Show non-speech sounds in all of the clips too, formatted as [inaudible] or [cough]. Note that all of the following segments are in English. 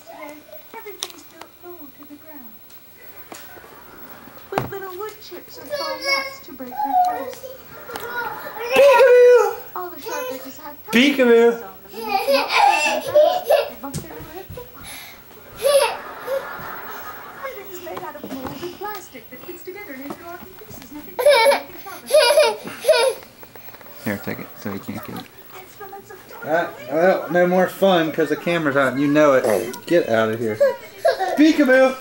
yesterday. Everything's built low to the ground. With little wood chips and foam mats to break their falls. Peekaboo! All the sharp edges have Peekaboo! touches on them. and they come up and they bump their little head football. Everything's made out of molded plastic that fits together in interlocking pieces. Nothing nothing sharper. Here, take it so you can't get it. Uh, well, no more fun because the camera's on. You know it. Get out of here. Peekaboo!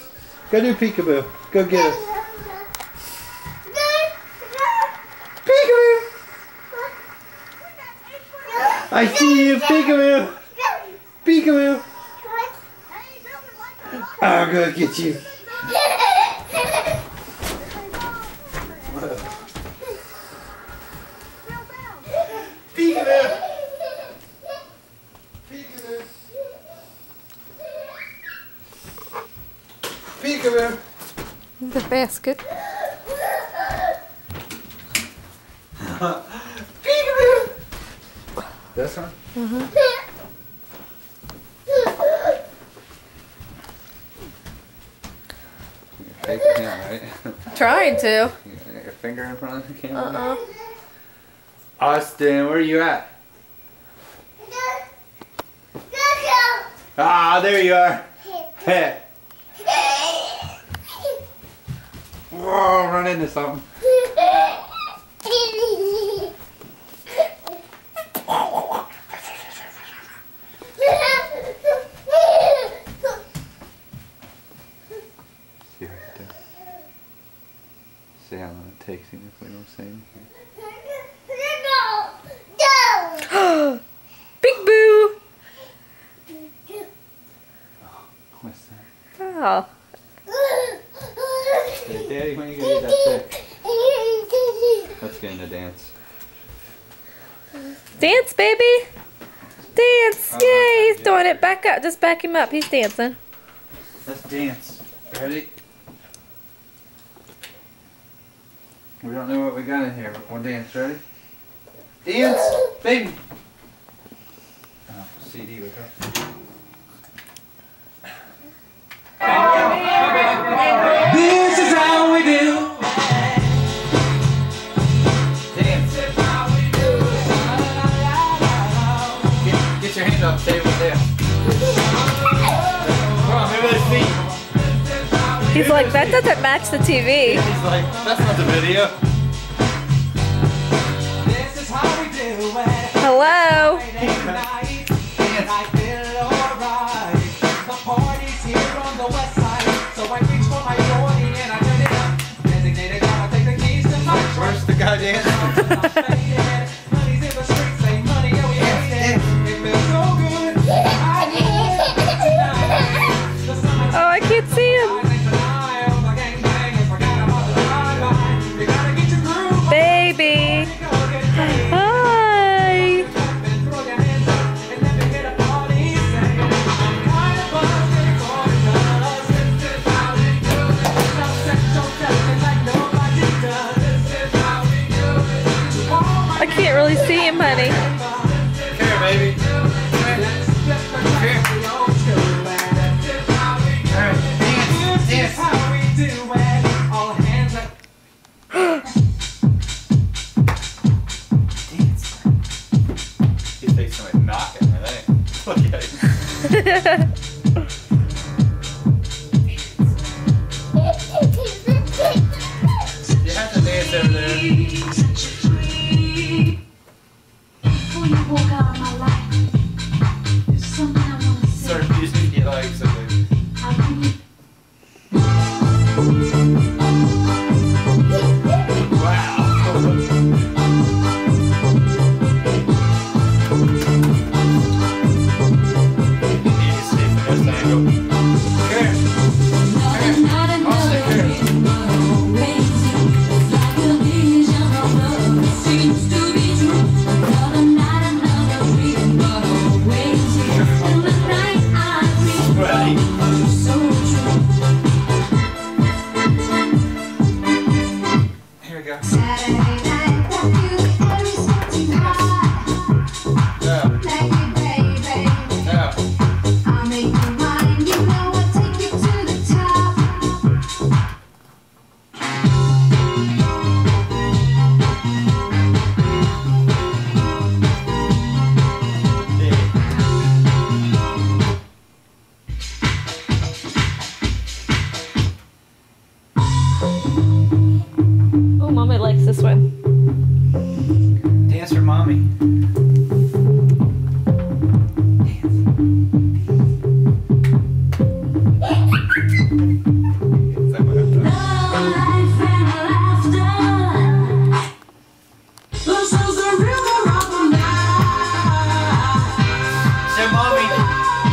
Go do peekaboo. Go get it. Peekaboo! I see you, peekaboo! Peekaboo! I'll go get you. Peekaboo! The basket. [laughs] Peekaboo! This one? You're faking it, right? [laughs] Trying to. You got your finger in front of the camera? Uh-uh. Austin, where are you at? Ah, there you are. Hey. Whoa, run into something. See what I do. See how long it takes him if we don't say anything. [gasps] Big Boo! Oh, what's that? Oh. Hey, Daddy, when are you gonna get that thick? Let's get into dance. Dance, baby! Dance! Yay! He's doing it. Back up. Just back him up. He's dancing. Let's dance. Ready? We don't know what we got in here, but we'll dance. Ready? Dance, baby. Oh, CD with her. He's like, that doesn't match the TV. He's like, that's not the video. Hello? Where's the guy dancing? Really see him, honey. Come here, baby. Come here. Come here. All right, dance, dance. Dance. He thinks somebody knocking, I think. Look at him. You have to dance over there. Go. Mommy,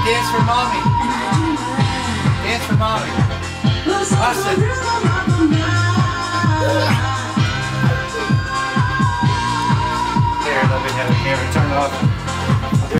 dance for mommy. Dance for mommy. This Me have the camera turned off.